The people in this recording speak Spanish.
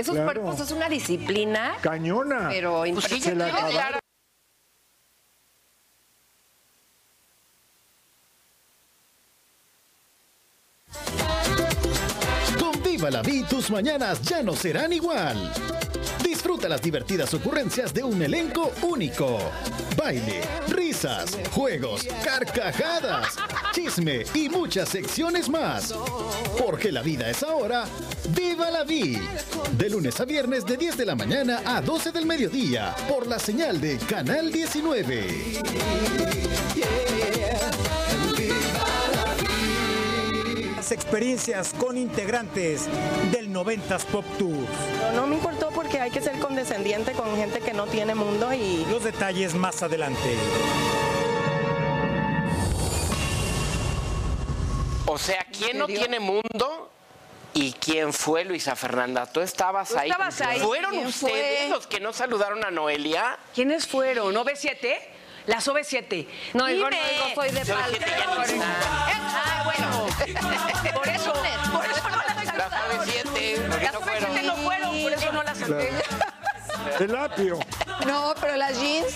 esos Claro. cuerpos es una disciplina, Cañona. pero Pues sí, impresionante. Con Viva la Vi, tus mañanas ya no serán igual. Disfruta las divertidas ocurrencias de un elenco único. Baile, risas, juegos, carcajadas, chisme y muchas secciones más. Porque la vida es ahora, ¡Viva la Vi! De lunes a viernes de 10 de la mañana a 12 del mediodía por la señal de Canal 19. Las experiencias con integrantes del 90s Pop Tour. No me importó porque hay que ser condescendiente con gente que no tiene mundo y Los detalles más adelante. O sea, ¿quién no tiene mundo? ¿Y quién fue Luisa Fernanda? ¿Tú estabas Tú ahí? estabas ahí. ¿Fueron ¿Quién ustedes fue? los que no saludaron a Noelia? ¿Quiénes fueron? ¿OV7? Las OV7. No, digo, no, Dime. digo, soy de Yo pal. dije que ya no está. Ah, bueno. Por eso, por eso no las Las saludaron. OV7, ¿por qué Las no OV7 fueron? no fueron, por eso no las saludé. El apio. No, pero las jeans